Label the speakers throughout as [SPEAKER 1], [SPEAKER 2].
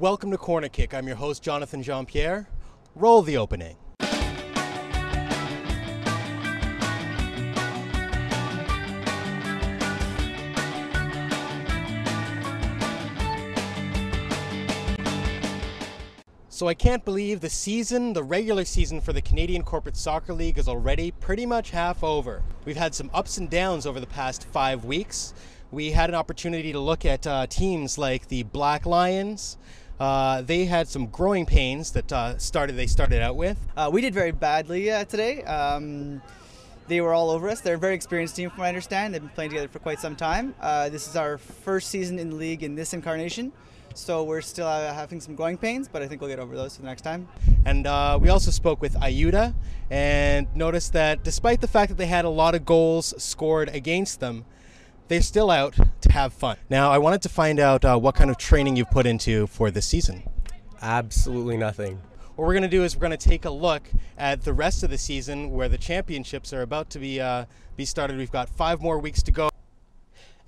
[SPEAKER 1] Welcome to Corner Kick. I'm your host, Jonathan Jean Pierre. Roll the opening. So I can't believe the season, the regular season for the Canadian Corporate Soccer League is already pretty much half over. We've had some ups and downs over the past five weeks. We had an opportunity to look at uh, teams like the Black Lions. Uh, they had some growing pains that uh, started. They started out with.
[SPEAKER 2] Uh, we did very badly uh, today. Um, they were all over us. They're a very experienced team, from what I understand. They've been playing together for quite some time. Uh, this is our first season in the league in this incarnation. So we're still uh, having some growing pains, but I think we'll get over those for the next time.
[SPEAKER 1] And uh, we also spoke with Ayuda and noticed that despite the fact that they had a lot of goals scored against them, they're still out to have fun. Now, I wanted to find out uh, what kind of training you've put into for this season.
[SPEAKER 3] Absolutely nothing.
[SPEAKER 1] What we're going to do is we're going to take a look at the rest of the season where the championships are about to be, uh, be started. We've got five more weeks to go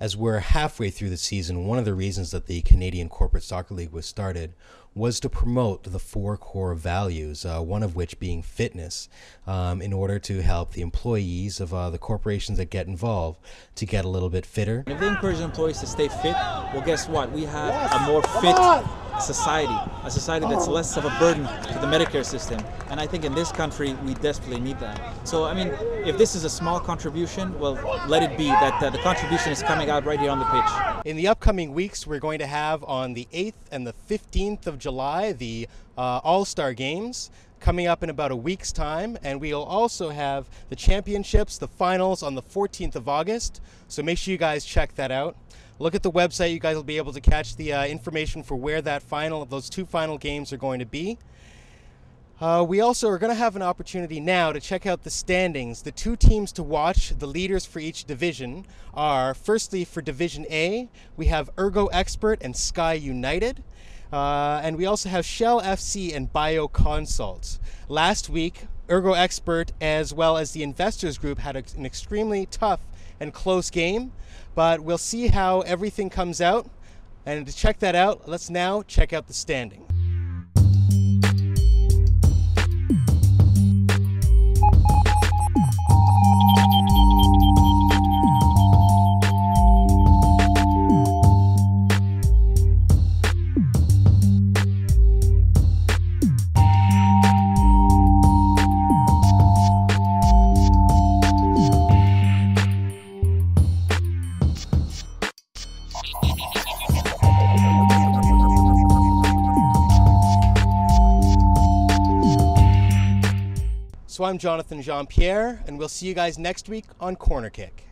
[SPEAKER 1] as we're halfway through the season, one of the reasons that the Canadian Corporate Soccer League was started was to promote the four core values, uh, one of which being fitness, um, in order to help the employees of uh, the corporations that get involved to get a little bit fitter.
[SPEAKER 4] If they encourage employees to stay fit, well, guess what? We have a more fit society, a society that's less of a burden to the Medicare system. And I think in this country, we desperately need that. So, I mean, if this is a small contribution, well, let it be that uh, the contribution is coming out right here on the pitch.
[SPEAKER 1] In the upcoming weeks, we're going to have on the 8th and the 15th of July the uh, All Star Games coming up in about a week's time. And we'll also have the championships, the finals on the 14th of August. So make sure you guys check that out. Look at the website. You guys will be able to catch the uh, information for where that final, of those two final games are going to be. Uh, we also are going to have an opportunity now to check out the standings. The two teams to watch, the leaders for each division, are firstly for Division A, we have Ergo Expert and Sky United. Uh, and we also have Shell FC and Bio Consults. Last week, Ergo Expert as well as the Investors Group had an extremely tough and close game, but we'll see how everything comes out. And to check that out, let's now check out the standing. I'm Jonathan Jean Pierre, and we'll see you guys next week on Corner Kick.